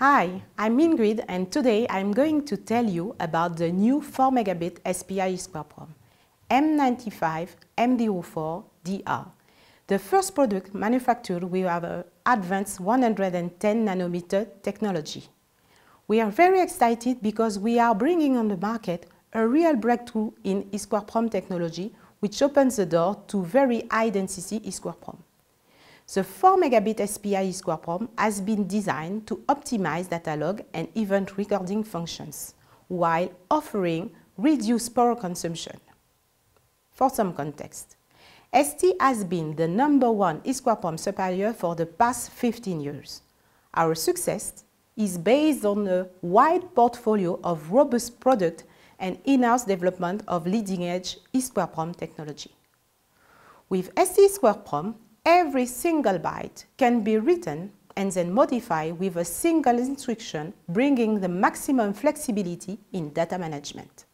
Hi, I'm Ingrid and today I'm going to tell you about the new 4 megabit SPI EEPROM M95 MD04 DR, the first product manufactured with our advanced 110 nanometer technology. We are very excited because we are bringing on the market a real breakthrough in EEPROM technology which opens the door to very high density EEPROM. The 4 megabit SPI EEPROM has been designed to optimize data log and event recording functions while offering reduced power consumption. For some context, ST has been the number one EEPROM supplier for the past 15 years. Our success is based on a wide portfolio of robust product and in-house development of leading-edge EEPROM technology. With ST EEPROM, every single byte can be written and then modified with a single instruction, bringing the maximum flexibility in data management.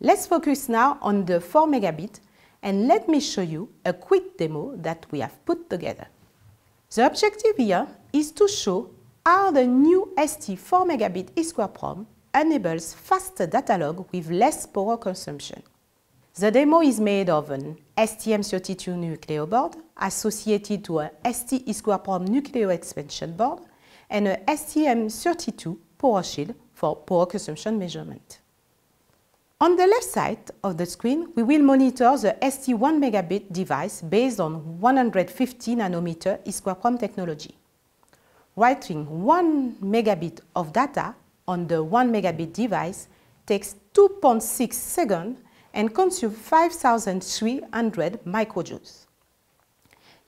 Let's focus now on the 4 megabit and let me show you a quick demo that we have put together. The objective here is to show how the new ST 4 megabit EEPROM enables faster data log with less power consumption. The demo is made of an STM32 Nucleo board associated to a ST EEPROM Nucleo expansion board and a STM32 power shield for power consumption measurement. On the left side of the screen, we will monitor the ST1 megabit device based on 150 nanometer EEPROM technology. Writing 1 megabit of data on the 1 megabit device takes 2.6 seconds and consume 5,300 microjoules.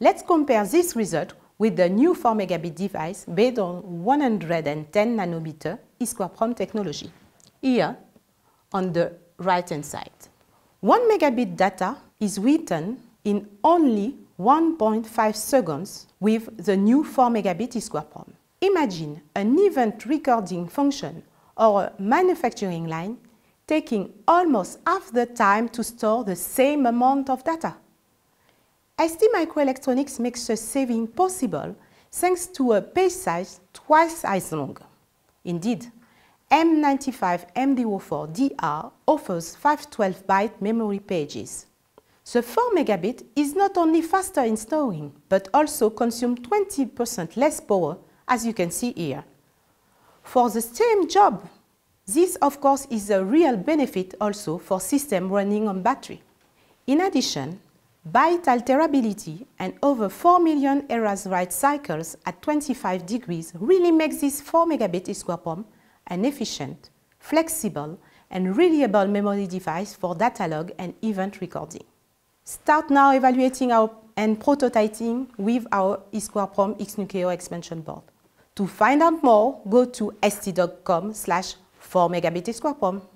Let's compare this result with the new 4 megabit device based on 110 nanometer EEPROM technology. Here, on the right-hand side. 1 megabit data is written in only 1.5 seconds with the new 4 megabit EEPROM. Imagine an event recording function or a manufacturing line taking almost half the time to store the same amount of data. ST Microelectronics makes the saving possible thanks to a page size twice as long. Indeed, M95MD04DR offers 512-byte memory pages. The 4 megabit is not only faster in storing, but also consumes 20% less power, as you can see here. For the same job, this, of course, is a real benefit also for systems running on battery. In addition, byte alterability and over 4 million erase write cycles at 25 degrees really makes this 4 megabit EEPROM an efficient, flexible, and reliable memory device for data log and event recording. Start now evaluating our and prototyping with our EEPROM XNucleo expansion board. To find out more, go to st.com slash for Megabetis Kwapom.